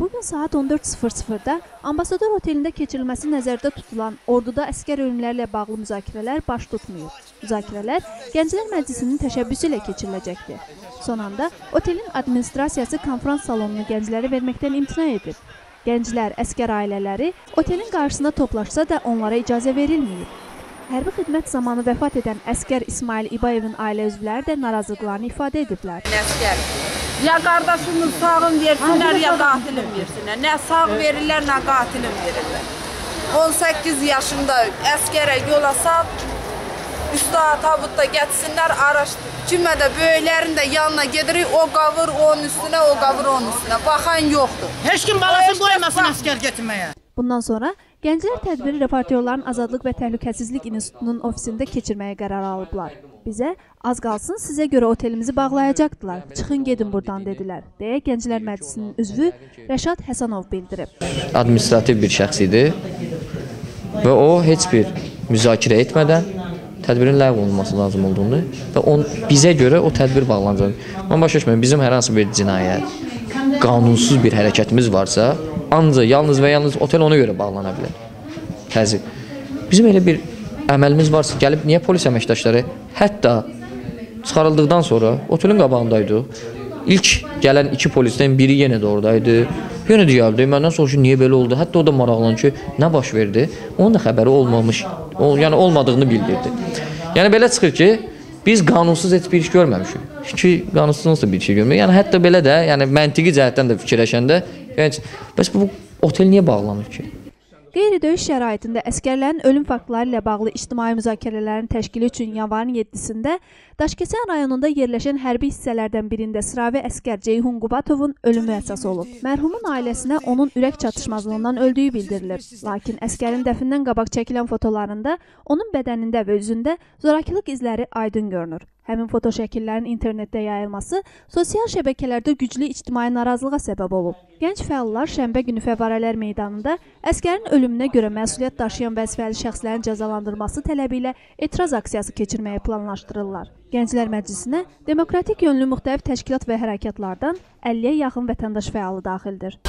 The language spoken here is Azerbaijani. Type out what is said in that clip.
Yarın saat 14:00-da Ambasador otelində keçirilməsi nəzərdə tutulan orduda əskər ölümləri ilə bağlı müzakirələr baş tutmayıb. Müzakirələr Gənclər Məclisinin təşəbbüsü ilə keçiriləcəkdir. Son anda otelin administrasiyası konfrans salonunu gənclərə verməkdən imtina edib. Gənclər, əskər ailələri otelin qarşısında toplaşsa da onlara icazə verilməyib. Hərbi xidmət zamanı vəfat edən əskər İsmail İbayevin ailə üzvləri də narazılıqlarını ifadə ediblər. Əskər. Ya qardaşımız sağın versinlər, ya qatilim versinlər. Nə sağ verirlər, nə qatilim verirlər. 18 yaşında əskərə yola sal, üstə tabutda gətirsinlər, araşdır. Kimə də böyüklərin də yanına gedirik, o qavur onun üstünə, o qavur onun üstünə. Baxan yoxdur. Heç kim balasını qoymasın əskər getməyə. Bundan sonra gənclər tədbiri reportyorların Azadlıq və Təhlükəsizlik İnstitutunun ofisində keçirməyə qərar alıblar. Bizə az qalsın sizə görə otelimizi bağlayacaqdılar. Çıxın gedin burdan dedilər, deyə Gənclər Məclisinin üzvü Rəşad Həsənov bildirib. administrativ bir şəxs idi və o heç bir müzakirə etmədən tədbirin ləğv olunması lazım olduğunu və on bizə görə o tədbir bağlanacaq. Mən başa düşmürəm, bizim hər hansı bir cinayət, qanunsuz bir hərəkətimiz varsa, ancaq yalnız və yalnız otel ona görə bağlana bilər. Təzyiq. Bizim elə bir əməlimiz varsa, gəlib niyə polis əməkdaşları hətta çıxarıldıqdan sonra otelin qabağındaydı. İlk gələn iki polisdən biri yenə də oradaydı. Yenə də gəldi. Məndən soruşdu niyə belə oldu? Hətta o da maraqlandı ki, nə baş verdi? Onun da xəbəri olmamış, o, yəni olmadığını bildirdi. Yəni belə çıxır ki, biz qanunsuz heç bir iş görməmişik. Ki qanunsuz da bir şey görmürük. Yəni hətta belə də, yəni məntiqi cəhətdən də fikirləşəndə, yəni bəs bu otel niyə bağlanır ki? Qeyri-döyüş şəraitində əskərlərin ölüm faktları ilə bağlı ictimai müzakirələrin təşkili üçün yanvarın 7-sində Daşkəsən rayonunda yerləşən hərbi hissələrdən birində sıravi əskər Ceyhun Qubatovun ölümü əsas olub. Mərhumun ailəsinə onun ürək çatışmazlığından öldüyü bildirilib. Lakin əskərin dəfindən qabaq çəkilən fotolarında onun bədənində və üzündə zorakılıq izləri aydın görünür. Həmin foto şəkillərin internetdə yayılması sosial şəbəkələrdə güclü ictimai narazılığa səbəb olub. Gənc fəallar şənbə günü Fəvvarələr meydanında əskərin ölümünə görə məsuliyyət daşıyan vəzifəli şəxslərin cəzalandırılması tələbi ilə etiraz aksiyası keçirməyi planlaşdırırlar. Gənclər Məclisinə demokratik yönlü müxtəlif təşkilat və hərəkatlardan 50-yə yaxın vətəndaş fəalı daxildir.